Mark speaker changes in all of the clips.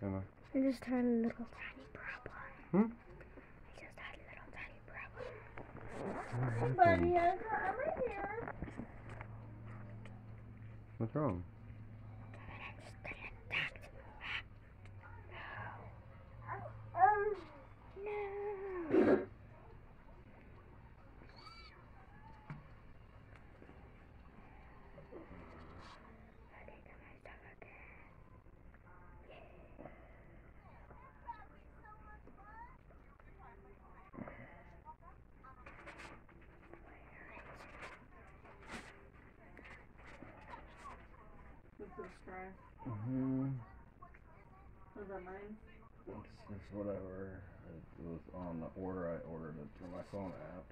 Speaker 1: I just had a little tiny problem.
Speaker 2: Hmm?
Speaker 1: I just had a little tiny problem.
Speaker 2: What?
Speaker 3: Buddy, I'm right here.
Speaker 2: What's wrong?
Speaker 3: This try?
Speaker 2: Mm-hmm.
Speaker 3: Was that mine?
Speaker 2: It's just whatever. It was on the order I ordered it through my phone app.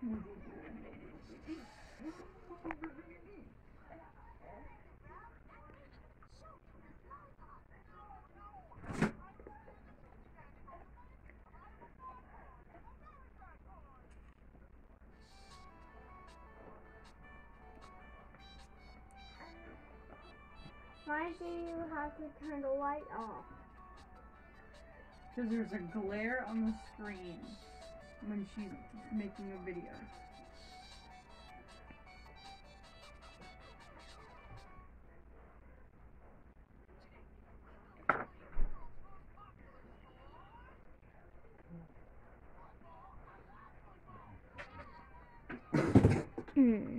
Speaker 1: Why do you have to turn the light off?
Speaker 3: Because there's a glare on the screen when she's making a video.
Speaker 1: Hmm.